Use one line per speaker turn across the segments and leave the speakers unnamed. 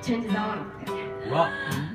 全几张了。五。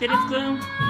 did it, gloom.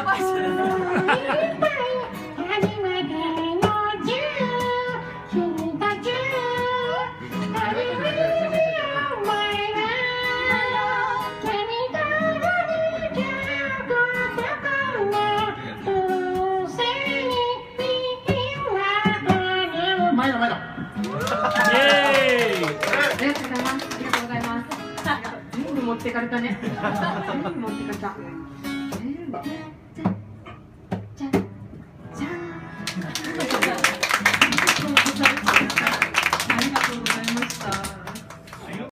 やばいい。持ってかれたね。持ってかれた。